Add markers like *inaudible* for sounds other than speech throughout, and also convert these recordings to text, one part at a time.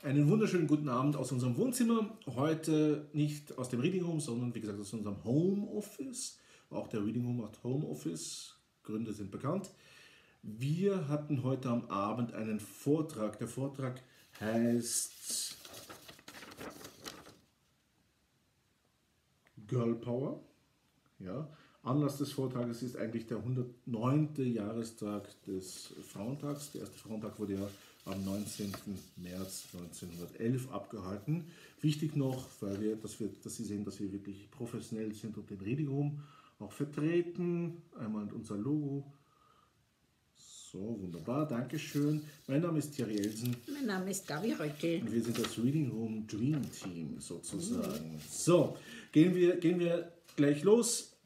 Einen wunderschönen guten Abend aus unserem Wohnzimmer. Heute nicht aus dem Reading Room, sondern wie gesagt aus unserem Homeoffice. Auch der Reading Room macht Homeoffice. Gründe sind bekannt. Wir hatten heute am Abend einen Vortrag. Der Vortrag heißt Girl Power. Ja. Anlass des Vortrages ist eigentlich der 109. Jahrestag des Frauentags. Der erste Frauentag wurde ja am 19. März 1911 abgehalten. Wichtig noch, weil wir, dass, wir, dass Sie sehen, dass wir wirklich professionell sind und den Reading Room auch vertreten. Einmal unser Logo. So, wunderbar, Dankeschön. Mein Name ist Thierry Elsen. Mein Name ist Gabi Röckel. Und wir sind das Reading Room Dream Team sozusagen. Mhm. So, gehen wir, gehen wir gleich los.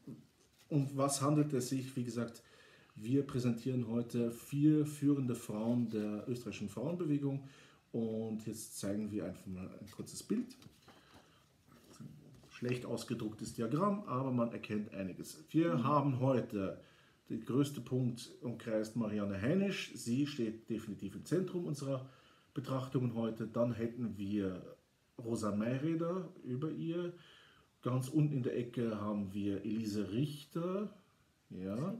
Um was handelt es sich? Wie gesagt, wir präsentieren heute vier führende Frauen der österreichischen Frauenbewegung und jetzt zeigen wir einfach mal ein kurzes Bild. Schlecht ausgedrucktes Diagramm, aber man erkennt einiges. Wir mhm. haben heute den größten Punkt umkreist Marianne Heinisch. Sie steht definitiv im Zentrum unserer Betrachtungen heute. Dann hätten wir Rosa Mayräder über ihr. Ganz unten in der Ecke haben wir Elise Richter, ja,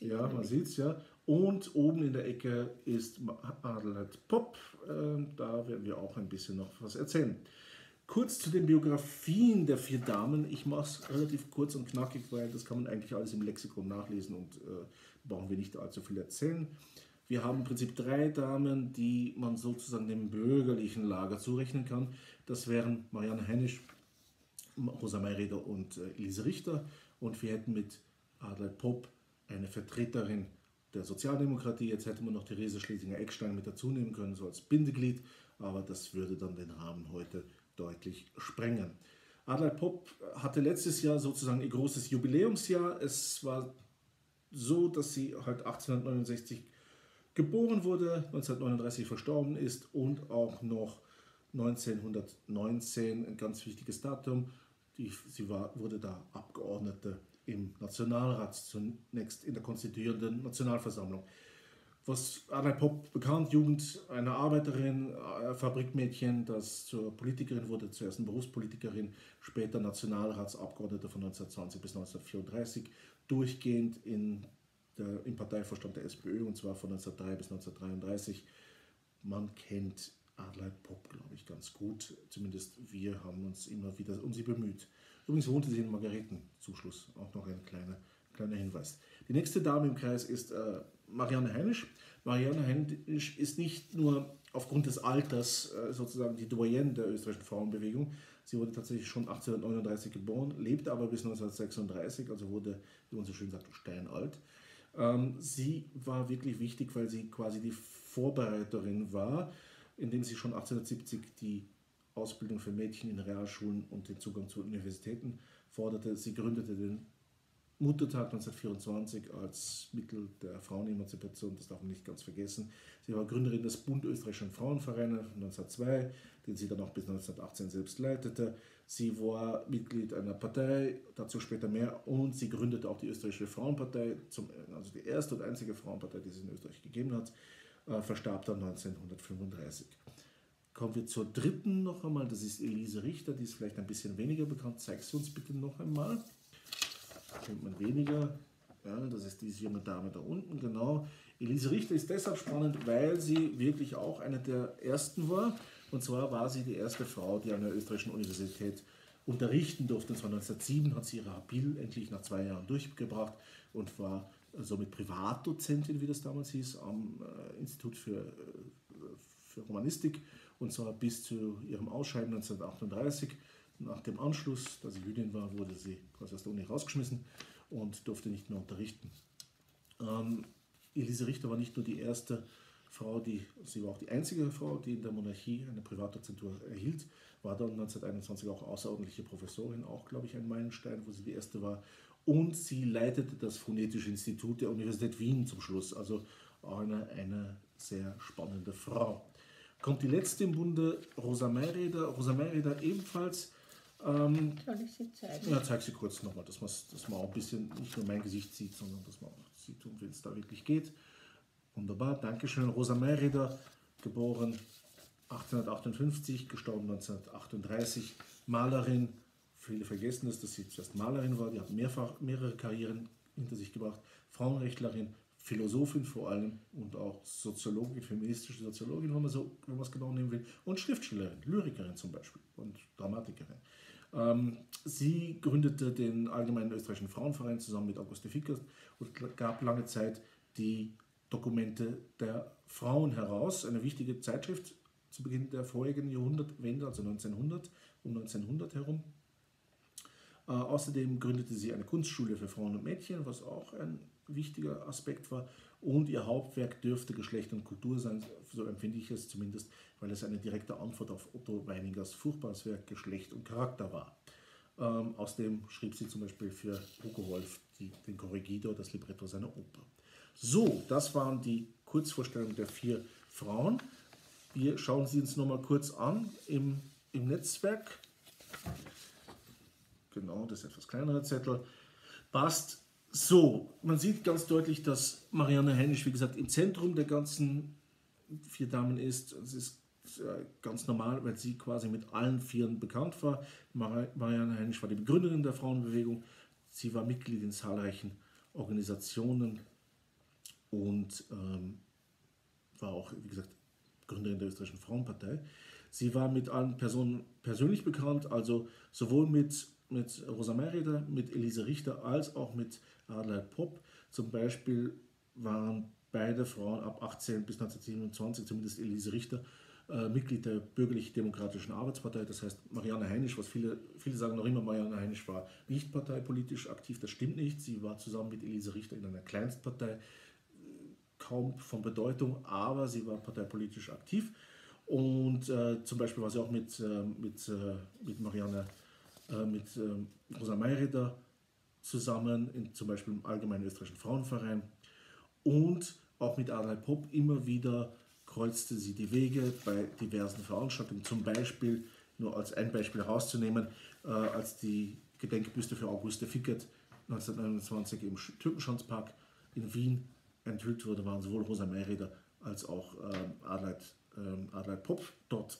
ja man sieht es ja. Und oben in der Ecke ist Adelheid Pop. Ähm, da werden wir auch ein bisschen noch was erzählen. Kurz zu den Biografien der vier Damen. Ich mache es relativ kurz und knackig, weil das kann man eigentlich alles im Lexikon nachlesen und äh, brauchen wir nicht allzu viel erzählen. Wir haben im Prinzip drei Damen, die man sozusagen dem bürgerlichen Lager zurechnen kann. Das wären Marianne Heinisch, Rosa Mayreder und äh, Elise Richter. Und wir hätten mit Adelheid Popp, eine Vertreterin der Sozialdemokratie. Jetzt hätte man noch Therese Schlesinger-Eckstein mit dazu nehmen können, so als Bindeglied, aber das würde dann den Rahmen heute deutlich sprengen. Adelheid Popp hatte letztes Jahr sozusagen ihr großes Jubiläumsjahr. Es war so, dass sie halt 1869 geboren wurde, 1939 verstorben ist und auch noch 1919, ein ganz wichtiges Datum, die, sie war, wurde da Abgeordnete im Nationalrat, zunächst in der konstituierenden Nationalversammlung. Was Adel Popp bekannt, Jugend einer Arbeiterin, äh, Fabrikmädchen, das zur Politikerin wurde, zuerst eine Berufspolitikerin, später Nationalratsabgeordnete von 1920 bis 1934, durchgehend in der, im Parteivorstand der SPÖ und zwar von 1903 bis 1933. Man kennt Adelheid Popp, glaube ich, ganz gut. Zumindest wir haben uns immer wieder um sie bemüht. Übrigens wohnte sie in Margaretenzuschluss, auch noch ein kleiner, kleiner Hinweis. Die nächste Dame im Kreis ist äh, Marianne Heinisch. Marianne Heinisch ist nicht nur aufgrund des Alters äh, sozusagen die Doyenne der österreichischen Frauenbewegung. Sie wurde tatsächlich schon 1839 geboren, lebte aber bis 1936, also wurde, wie man so schön sagt, steinalt. Ähm, sie war wirklich wichtig, weil sie quasi die Vorbereiterin war, indem sie schon 1870 die Ausbildung für Mädchen in Realschulen und den Zugang zu Universitäten forderte. Sie gründete den Muttertag 1924 als Mittel der Frauenemanzipation, das darf man nicht ganz vergessen. Sie war Gründerin des Bund österreichischen Frauenvereine 1902, den sie dann auch bis 1918 selbst leitete. Sie war Mitglied einer Partei, dazu später mehr, und sie gründete auch die österreichische Frauenpartei, zum, also die erste und einzige Frauenpartei, die es in Österreich gegeben hat, äh, verstarb dann 1935. Kommen wir zur dritten noch einmal, das ist Elise Richter, die ist vielleicht ein bisschen weniger bekannt. Zeigst du uns bitte noch einmal. Kennt man weniger. Ja, das ist diese junge Dame da unten, genau. Elise Richter ist deshalb spannend, weil sie wirklich auch eine der ersten war. Und zwar war sie die erste Frau, die an der österreichischen Universität unterrichten durfte. Und zwar 1907 hat sie ihre Habil endlich nach zwei Jahren durchgebracht und war somit Privatdozentin, wie das damals hieß, am äh, Institut für, äh, für Romanistik und zwar bis zu ihrem Ausscheiden 1938. Nach dem Anschluss, da sie Jüdin war, wurde sie quasi aus der Uni rausgeschmissen und durfte nicht mehr unterrichten. Ähm, Elise Richter war nicht nur die erste Frau, die, sie war auch die einzige Frau, die in der Monarchie eine Privatdozentur erhielt, war dann 1921 auch außerordentliche Professorin, auch glaube ich ein Meilenstein, wo sie die erste war. Und sie leitete das Phonetische Institut der Universität Wien zum Schluss, also eine, eine sehr spannende Frau kommt die letzte im Bunde, Rosa Mayräder. Rosa Mayräder ebenfalls. Ähm, Soll ich sie zeigen? Ja, zeig sie kurz nochmal, dass, dass man auch ein bisschen nicht nur mein Gesicht sieht, sondern dass man auch sieht, um wen es da wirklich geht. Wunderbar, Dankeschön. Rosa Mayräder, geboren 1858, gestorben 1938, Malerin. Viele vergessen es, dass sie zuerst Malerin war. Die hat mehrfach, mehrere Karrieren hinter sich gebracht. Frauenrechtlerin, Philosophin vor allem und auch Soziologin, feministische Soziologin, wenn man, so, wenn man es genau nehmen will. Und Schriftstellerin, Lyrikerin zum Beispiel und Dramatikerin. Ähm, sie gründete den Allgemeinen Österreichischen Frauenverein zusammen mit Auguste Fickert und gab lange Zeit die Dokumente der Frauen heraus. Eine wichtige Zeitschrift zu Beginn der vorigen Jahrhundertwende, also 1900, um 1900 herum. Äh, außerdem gründete sie eine Kunstschule für Frauen und Mädchen, was auch ein wichtiger Aspekt war. Und ihr Hauptwerk dürfte Geschlecht und Kultur sein, so empfinde ich es zumindest, weil es eine direkte Antwort auf Otto Weiningers furchtbares Werk Geschlecht und Charakter war. Ähm, außerdem schrieb sie zum Beispiel für Hugo Wolf die, den Corregidor, das Libretto seiner Oper. So, das waren die Kurzvorstellungen der vier Frauen. Wir schauen sie uns nochmal kurz an im, im Netzwerk. Genau, das etwas kleinere Zettel. Passt. So, man sieht ganz deutlich, dass Marianne Heinisch, wie gesagt, im Zentrum der ganzen vier Damen ist. Es ist äh, ganz normal, weil sie quasi mit allen Vieren bekannt war. Marianne Heinisch war die Begründerin der Frauenbewegung. Sie war Mitglied in zahlreichen Organisationen und ähm, war auch, wie gesagt, Gründerin der österreichischen Frauenpartei. Sie war mit allen Personen persönlich bekannt, also sowohl mit, mit Rosa Mayreder, mit Elise Richter als auch mit Adelheid Popp. Zum Beispiel waren beide Frauen ab 18 bis 1927, zumindest Elise Richter, äh, Mitglied der bürgerlich-demokratischen Arbeitspartei. Das heißt, Marianne Heinisch, was viele, viele sagen noch immer, Marianne Heinisch war nicht parteipolitisch aktiv. Das stimmt nicht. Sie war zusammen mit Elise Richter in einer Kleinstpartei kaum von Bedeutung, aber sie war parteipolitisch aktiv. Und äh, zum Beispiel war sie auch mit, äh, mit, äh, mit Marianne, äh, mit äh, Rosa Mayrieder zusammen, in, zum Beispiel im Allgemeinen Österreichischen Frauenverein. Und auch mit Adelheid Popp immer wieder kreuzte sie die Wege bei diversen Veranstaltungen. Zum Beispiel, nur als ein Beispiel herauszunehmen, äh, als die Gedenkbüste für Auguste Fickert 1929 im Türkenschanzpark in Wien enthüllt wurde, waren sowohl Rosa Mayrieder als auch ähm, Adelheid, ähm, Adelheid Popp dort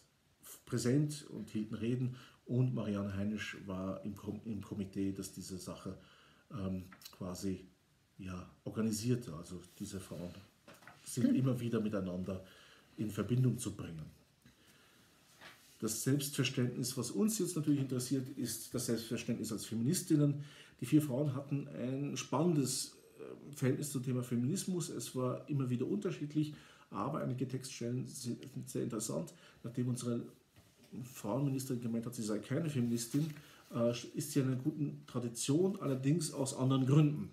präsent und hielten Reden und Marianne Heinisch war im, im Komitee, das diese Sache ähm, quasi ja, organisierte. Also diese Frauen sind immer wieder miteinander in Verbindung zu bringen. Das Selbstverständnis, was uns jetzt natürlich interessiert, ist das Selbstverständnis als Feministinnen. Die vier Frauen hatten ein spannendes Verhältnis zum Thema Feminismus. Es war immer wieder unterschiedlich, aber einige Textstellen sind sehr interessant. Nachdem unsere Frauenministerin gemeint hat, sie sei keine Feministin, äh, ist sie in einer guten Tradition, allerdings aus anderen Gründen.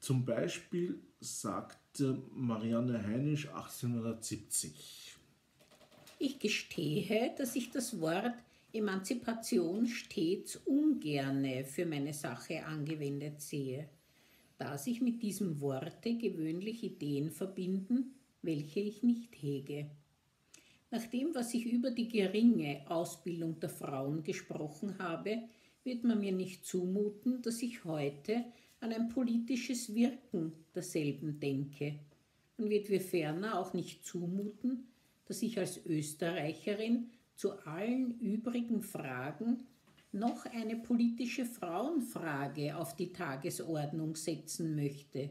Zum Beispiel sagte Marianne Heinisch 1870. Ich gestehe, dass ich das Wort Emanzipation stets ungerne für meine Sache angewendet sehe da sich mit diesem Worte gewöhnlich Ideen verbinden, welche ich nicht hege. Nach dem, was ich über die geringe Ausbildung der Frauen gesprochen habe, wird man mir nicht zumuten, dass ich heute an ein politisches Wirken derselben denke. Man wird mir ferner auch nicht zumuten, dass ich als Österreicherin zu allen übrigen Fragen noch eine politische Frauenfrage auf die Tagesordnung setzen möchte.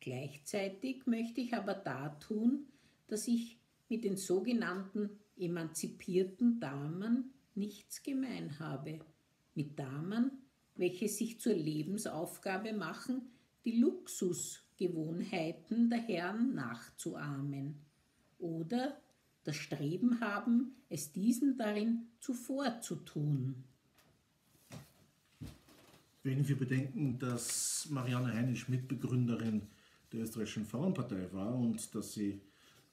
Gleichzeitig möchte ich aber dartun, dass ich mit den sogenannten emanzipierten Damen nichts gemein habe. Mit Damen, welche sich zur Lebensaufgabe machen, die Luxusgewohnheiten der Herren nachzuahmen oder das Streben haben, es diesen darin zuvor zu tun. Wenn wir bedenken, dass Marianne Heinisch Mitbegründerin der österreichischen Frauenpartei war und dass sie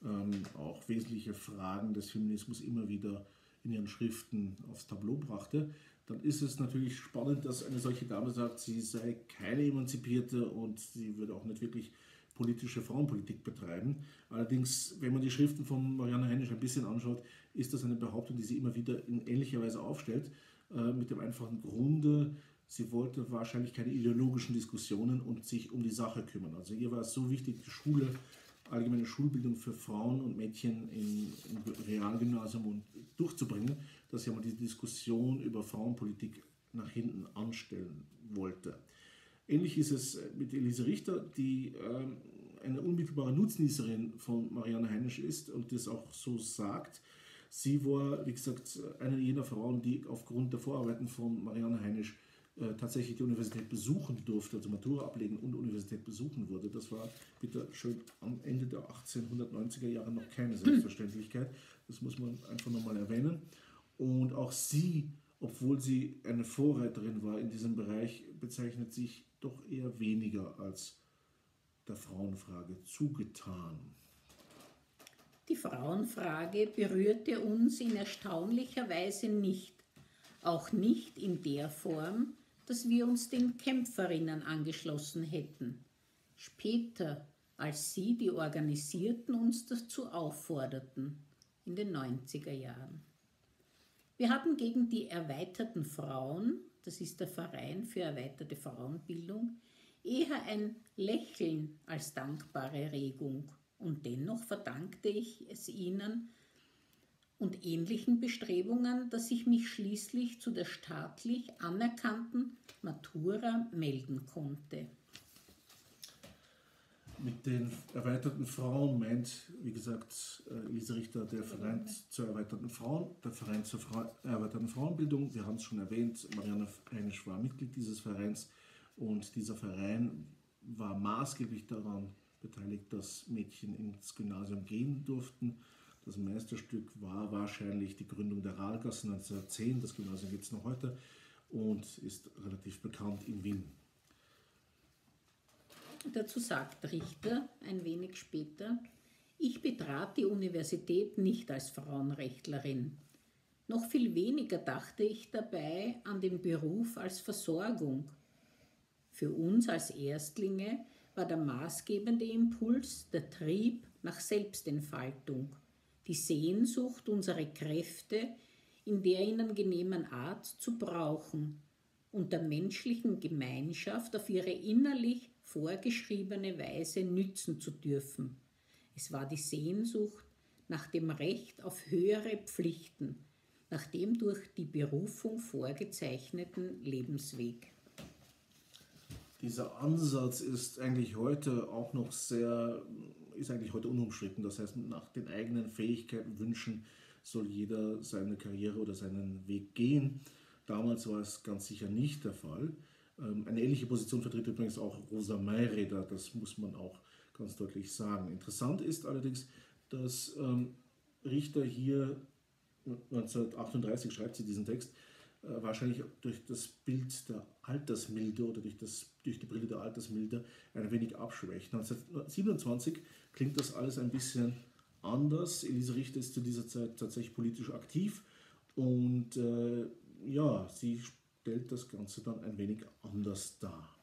ähm, auch wesentliche Fragen des Feminismus immer wieder in ihren Schriften aufs Tableau brachte, dann ist es natürlich spannend, dass eine solche Dame sagt, sie sei keine Emanzipierte und sie würde auch nicht wirklich politische Frauenpolitik betreiben. Allerdings, wenn man die Schriften von Marianne Heinisch ein bisschen anschaut, ist das eine Behauptung, die sie immer wieder in ähnlicher Weise aufstellt, äh, mit dem einfachen Grunde, sie wollte wahrscheinlich keine ideologischen Diskussionen und sich um die Sache kümmern. Also ihr war es so wichtig, die Schule allgemeine Schulbildung für Frauen und Mädchen im, im Realgymnasium durchzubringen, dass er mal die Diskussion über Frauenpolitik nach hinten anstellen wollte. Ähnlich ist es mit Elise Richter, die äh, eine unmittelbare Nutznießerin von Marianne Heinisch ist und das auch so sagt. Sie war, wie gesagt, eine jener Frauen, die aufgrund der Vorarbeiten von Marianne Heinisch äh, tatsächlich die Universität besuchen durfte, also Matura ablegen und Universität besuchen wurde. Das war bitte schön am Ende der 1890er Jahre noch keine Selbstverständlichkeit. Das muss man einfach nochmal erwähnen. Und auch sie, obwohl sie eine Vorreiterin war in diesem Bereich, bezeichnet sich doch eher weniger als der Frauenfrage zugetan. Die Frauenfrage berührte uns in erstaunlicher Weise nicht, auch nicht in der Form, dass wir uns den Kämpferinnen angeschlossen hätten. Später, als sie, die Organisierten, uns dazu aufforderten, in den 90er Jahren. Wir haben gegen die erweiterten Frauen, das ist der Verein für erweiterte Frauenbildung, eher ein Lächeln als dankbare Regung. Und dennoch verdankte ich es ihnen und ähnlichen Bestrebungen, dass ich mich schließlich zu der staatlich anerkannten Matura melden konnte. Mit den erweiterten Frauen meint, wie gesagt, Elise Richter, der Verein zur erweiterten Frauen, der Verein zur Fra erweiterten Frauenbildung. Wir haben es schon erwähnt, Marianne Heinisch war Mitglied dieses Vereins und dieser Verein war maßgeblich daran beteiligt, dass Mädchen ins Gymnasium gehen durften. Das Meisterstück war wahrscheinlich die Gründung der Rahlgasse 1910. Das Gymnasium gibt es noch heute und ist relativ bekannt in Wien. Dazu sagt Richter ein wenig später, ich betrat die Universität nicht als Frauenrechtlerin. Noch viel weniger dachte ich dabei an den Beruf als Versorgung. Für uns als Erstlinge war der maßgebende Impuls der Trieb nach Selbstentfaltung, die Sehnsucht, unsere Kräfte in der ihnen genehmen Art zu brauchen und der menschlichen Gemeinschaft auf ihre innerlich vorgeschriebene Weise nützen zu dürfen. Es war die Sehnsucht nach dem Recht auf höhere Pflichten, nach dem durch die Berufung vorgezeichneten Lebensweg. Dieser Ansatz ist eigentlich heute auch noch sehr, ist eigentlich heute unumstritten. Das heißt, nach den eigenen Fähigkeiten, Wünschen soll jeder seine Karriere oder seinen Weg gehen. Damals war es ganz sicher nicht der Fall. Ähm, eine ähnliche Position vertritt übrigens auch Rosa Mayreder, das muss man auch ganz deutlich sagen. Interessant ist allerdings, dass ähm, Richter hier 1938 schreibt sie diesen Text, äh, wahrscheinlich durch das Bild der Altersmilde oder durch, das, durch die Brille der Altersmilde ein wenig abschwächt. 1927 klingt das alles ein bisschen anders. Elise Richter ist zu dieser Zeit tatsächlich politisch aktiv und äh, ja, sie stellt das Ganze dann ein wenig anders dar.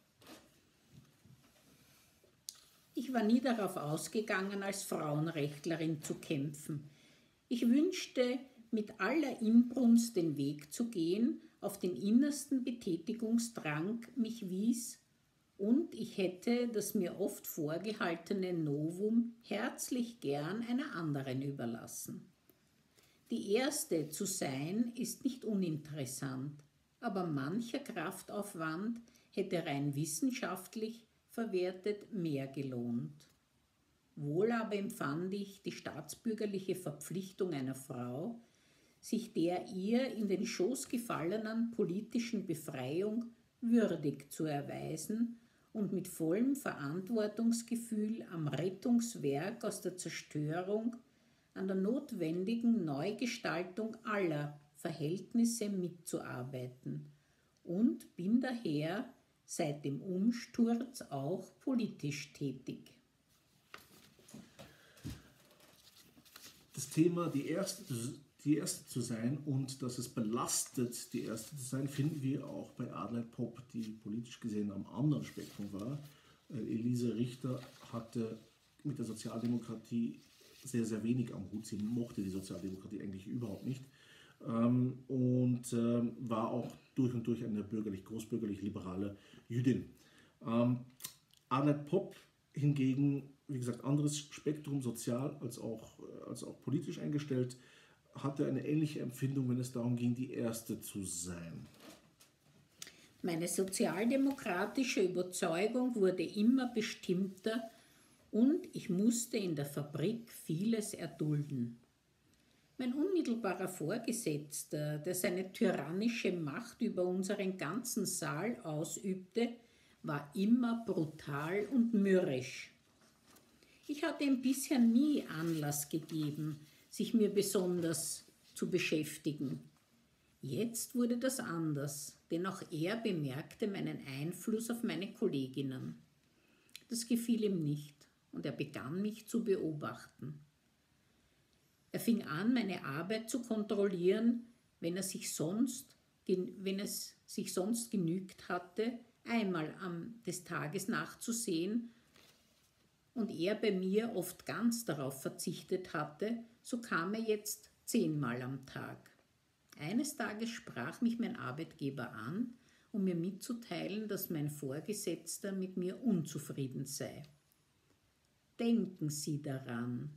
Ich war nie darauf ausgegangen, als Frauenrechtlerin zu kämpfen. Ich wünschte, mit aller Inbrunst den Weg zu gehen, auf den innersten Betätigungsdrang mich wies, und ich hätte das mir oft vorgehaltene Novum herzlich gern einer anderen überlassen. Die erste zu sein ist nicht uninteressant, aber mancher Kraftaufwand hätte rein wissenschaftlich verwertet mehr gelohnt. Wohl aber empfand ich die staatsbürgerliche Verpflichtung einer Frau, sich der ihr in den Schoß gefallenen politischen Befreiung würdig zu erweisen und mit vollem Verantwortungsgefühl am Rettungswerk aus der Zerstörung, an der notwendigen Neugestaltung aller Verhältnisse mitzuarbeiten und bin daher seit dem Umsturz auch politisch tätig. Das Thema, die erste die Erste zu sein und dass es belastet, die Erste zu sein, finden wir auch bei Adelheid Popp, die politisch gesehen am anderen Spektrum war. Äh, Elise Richter hatte mit der Sozialdemokratie sehr, sehr wenig am Hut. Sie mochte die Sozialdemokratie eigentlich überhaupt nicht ähm, und ähm, war auch durch und durch eine bürgerlich, großbürgerlich liberale Jüdin. Ähm, Adelheid Popp hingegen wie gesagt, anderes Spektrum, sozial als auch, als auch politisch eingestellt, hatte eine ähnliche Empfindung, wenn es darum ging, die Erste zu sein. Meine sozialdemokratische Überzeugung wurde immer bestimmter und ich musste in der Fabrik vieles erdulden. Mein unmittelbarer Vorgesetzter, der seine tyrannische Macht über unseren ganzen Saal ausübte, war immer brutal und mürrisch. Ich hatte ihm bisher nie Anlass gegeben, sich mir besonders zu beschäftigen. Jetzt wurde das anders, denn auch er bemerkte meinen Einfluss auf meine Kolleginnen. Das gefiel ihm nicht und er begann mich zu beobachten. Er fing an, meine Arbeit zu kontrollieren, wenn er sich sonst, wenn es sich sonst genügt hatte, einmal am des Tages nachzusehen und er bei mir oft ganz darauf verzichtet hatte, so kam er jetzt zehnmal am Tag. Eines Tages sprach mich mein Arbeitgeber an, um mir mitzuteilen, dass mein Vorgesetzter mit mir unzufrieden sei. Denken Sie daran,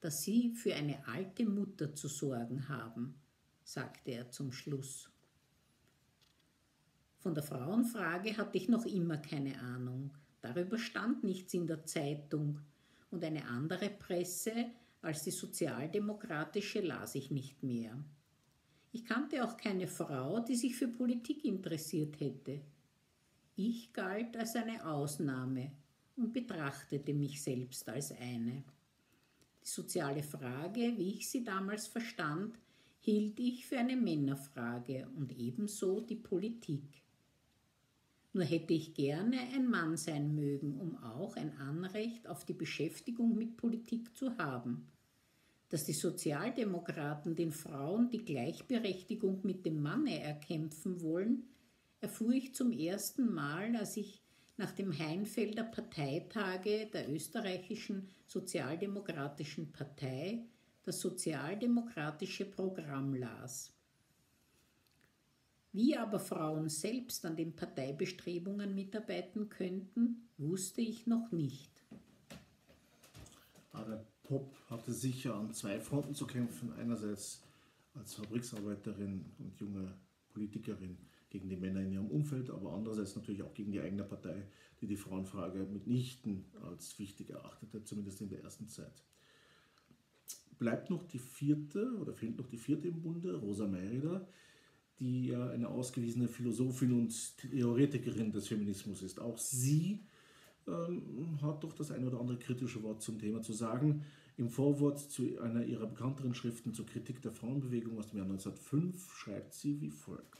dass Sie für eine alte Mutter zu sorgen haben, sagte er zum Schluss. Von der Frauenfrage hatte ich noch immer keine Ahnung. Darüber stand nichts in der Zeitung und eine andere Presse als die sozialdemokratische las ich nicht mehr. Ich kannte auch keine Frau, die sich für Politik interessiert hätte. Ich galt als eine Ausnahme und betrachtete mich selbst als eine. Die soziale Frage, wie ich sie damals verstand, hielt ich für eine Männerfrage und ebenso die Politik. Nur hätte ich gerne ein Mann sein mögen, um auch ein Anrecht auf die Beschäftigung mit Politik zu haben. Dass die Sozialdemokraten den Frauen die Gleichberechtigung mit dem Manne erkämpfen wollen, erfuhr ich zum ersten Mal, als ich nach dem Heinfelder Parteitage der österreichischen Sozialdemokratischen Partei das sozialdemokratische Programm las. Wie aber Frauen selbst an den Parteibestrebungen mitarbeiten könnten, wusste ich noch nicht. Aber Pop hatte sicher an zwei Fronten zu kämpfen. Einerseits als Fabriksarbeiterin und junge Politikerin gegen die Männer in ihrem Umfeld, aber andererseits natürlich auch gegen die eigene Partei, die die Frauenfrage mitnichten als wichtig erachtete, zumindest in der ersten Zeit. Bleibt noch die vierte oder fehlt noch die vierte im Bunde, Rosa Mayreder, die ja eine ausgewiesene Philosophin und Theoretikerin des Feminismus ist. Auch sie ähm, hat doch das eine oder andere kritische Wort zum Thema zu sagen. Im Vorwort zu einer ihrer bekannteren Schriften zur Kritik der Frauenbewegung aus dem Jahr 1905 schreibt sie wie folgt.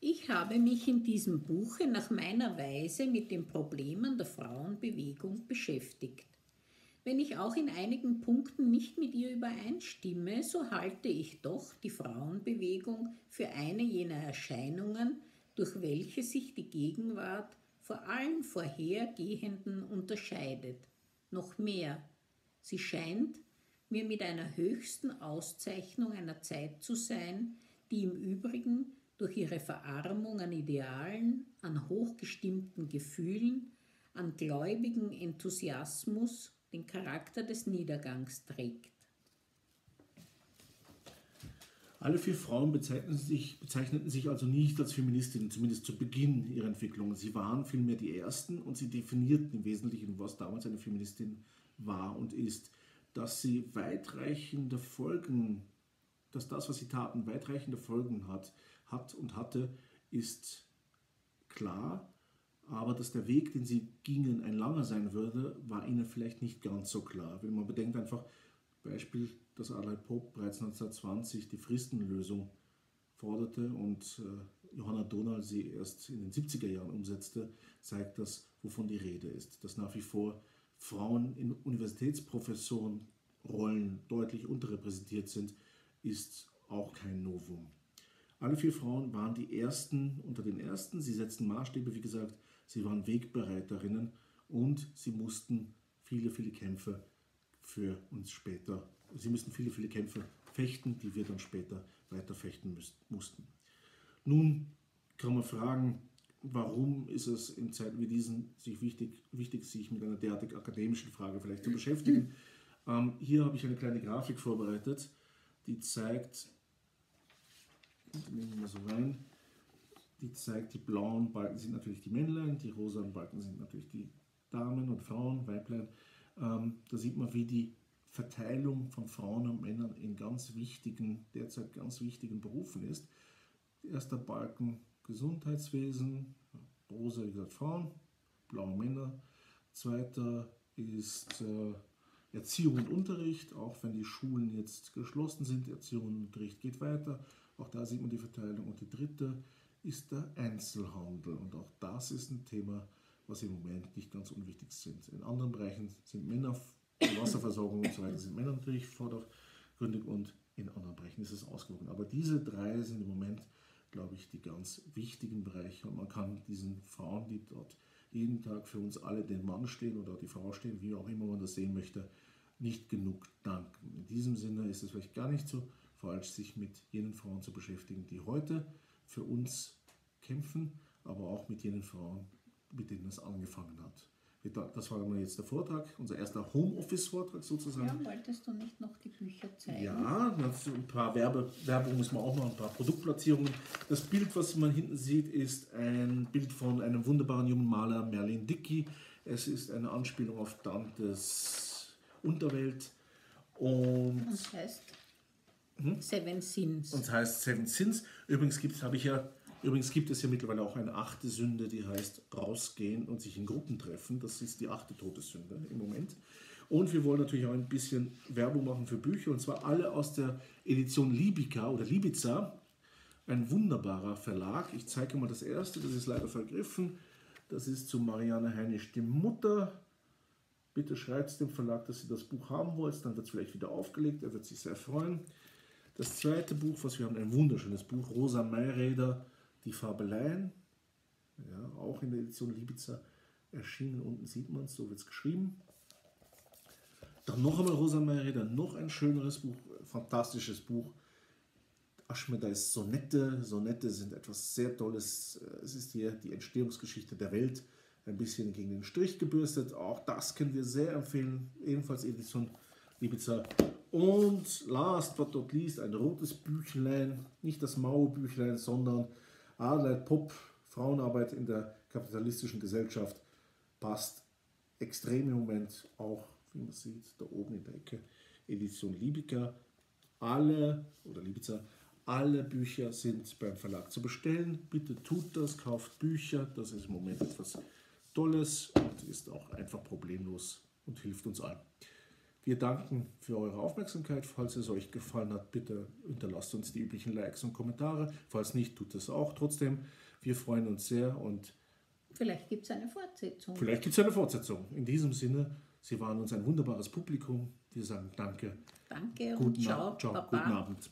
Ich habe mich in diesem Buche nach meiner Weise mit den Problemen der Frauenbewegung beschäftigt. Wenn ich auch in einigen Punkten nicht mit ihr übereinstimme, so halte ich doch die Frauenbewegung für eine jener Erscheinungen, durch welche sich die Gegenwart vor allen vorhergehenden unterscheidet. Noch mehr, sie scheint mir mit einer höchsten Auszeichnung einer Zeit zu sein, die im Übrigen durch ihre Verarmung an Idealen, an hochgestimmten Gefühlen, an gläubigen Enthusiasmus den Charakter des Niedergangs trägt. Alle vier Frauen bezeichneten sich, bezeichneten sich also nicht als Feministinnen, zumindest zu Beginn ihrer Entwicklung. Sie waren vielmehr die Ersten und sie definierten im Wesentlichen, was damals eine Feministin war und ist. Dass sie weitreichende Folgen, dass das, was sie taten, weitreichende Folgen hat, hat und hatte, ist klar. Aber dass der Weg, den sie gingen, ein langer sein würde, war ihnen vielleicht nicht ganz so klar. Wenn man bedenkt einfach, Beispiel, dass Adelaide Pope bereits 1920 die Fristenlösung forderte und äh, Johanna Donald sie erst in den 70er Jahren umsetzte, zeigt das, wovon die Rede ist. Dass nach wie vor Frauen in Universitätsprofessorenrollen deutlich unterrepräsentiert sind, ist auch kein Novum. Alle vier Frauen waren die ersten unter den ersten. Sie setzten Maßstäbe, wie gesagt, sie waren Wegbereiterinnen und sie mussten viele, viele Kämpfe für uns später, sie mussten viele, viele Kämpfe fechten, die wir dann später weiter fechten mussten. Nun kann man fragen, warum ist es in Zeiten wie diesen sich wichtig, wichtig sich mit einer derartig akademischen Frage vielleicht zu beschäftigen. *laughs* Ähm, hier habe ich eine kleine Grafik vorbereitet, die zeigt, nehmen wir mal so rein, die zeigt, die blauen Balken sind natürlich die Männlein, die rosanen Balken sind natürlich die Damen und Frauen, Weiblein. Ähm, da sieht man, wie die Verteilung von Frauen und Männern in ganz wichtigen, derzeit ganz wichtigen Berufen ist. Erster Balken Gesundheitswesen, rosa wie gesagt Frauen, blaue Männer. Zweiter ist äh, Erziehung und Unterricht, auch wenn die Schulen jetzt geschlossen sind, Erziehung und Unterricht geht weiter. Auch da sieht man die Verteilung. Und die dritte ist der Einzelhandel. Und auch das ist ein Thema, was im Moment nicht ganz unwichtig ist. In anderen Bereichen sind Männer, Wasserversorgung und so weiter, sind Männer natürlich vordergründig und in anderen Bereichen ist es ausgewogen. Aber diese drei sind im Moment, glaube ich, die ganz wichtigen Bereiche. Und man kann diesen Frauen, die dort jeden Tag für uns alle den Mann stehen oder die Frau stehen, wie auch immer man das sehen möchte, nicht genug danken. In diesem Sinne ist es vielleicht gar nicht so falsch, sich mit jenen Frauen zu beschäftigen, die heute für uns kämpfen, aber auch mit jenen Frauen, mit denen es angefangen hat. Das war jetzt der Vortrag, unser erster Homeoffice-Vortrag sozusagen. Ja, wolltest du nicht noch die Bücher zeigen? Ja, ein paar Werbe, Werbung müssen wir auch noch, ein paar Produktplatzierungen. Das Bild, was man hinten sieht, ist ein Bild von einem wunderbaren jungen Maler, Merlin Dickey. Es ist eine Anspielung auf Dantes Unterwelt. Und das heißt hm? Seven Sins. Und das heißt Seven Sins. Übrigens gibt, habe ich ja Übrigens gibt es ja mittlerweile auch eine achte Sünde, die heißt rausgehen und sich in Gruppen treffen. Das ist die achte Todessünde im Moment. Und wir wollen natürlich auch ein bisschen Werbung machen für Bücher, und zwar alle aus der Edition Libica oder Libiza. Ein wunderbarer Verlag. Ich zeige mal das erste, das ist leider vergriffen. Das ist zu Marianne Heinisch, die Mutter. Bitte schreibt dem Verlag, dass ihr das Buch haben wollt, dann wird es vielleicht wieder aufgelegt, er wird sich sehr freuen. Das zweite Buch, was wir haben, ein wunderschönes Buch, Rosa Mayräder, die Fabeleien, ja, auch in der Edition Libiza erschienen. Unten sieht man es, so wird es geschrieben. Dann noch einmal Rosa Maria, noch ein schöneres Buch, fantastisches Buch. Aschmedeis Sonette. Sonette sind etwas sehr Tolles. Es ist hier die Entstehungsgeschichte der Welt, ein bisschen gegen den Strich gebürstet. Auch das können wir sehr empfehlen. Ebenfalls Edition Libiza. Und last but not least ein rotes Büchlein, nicht das Mauerbüchlein, sondern Adelheid Popp, Frauenarbeit in der kapitalistischen Gesellschaft, passt extrem im Moment auch, wie man sieht, da oben in der Ecke, Edition Libica. Alle, oder Libica, alle Bücher sind beim Verlag zu bestellen. Bitte tut das, kauft Bücher. Das ist im Moment etwas Tolles und ist auch einfach problemlos und hilft uns allen. Wir danken für eure Aufmerksamkeit. Falls es euch gefallen hat, bitte hinterlasst uns die üblichen Likes und Kommentare. Falls nicht, tut es auch trotzdem. Wir freuen uns sehr und vielleicht gibt es eine Fortsetzung. Vielleicht gibt es eine Fortsetzung. In diesem Sinne, Sie waren uns ein wunderbares Publikum. Wir sagen Danke. Danke und guten ciao. ciao. Guten Abend.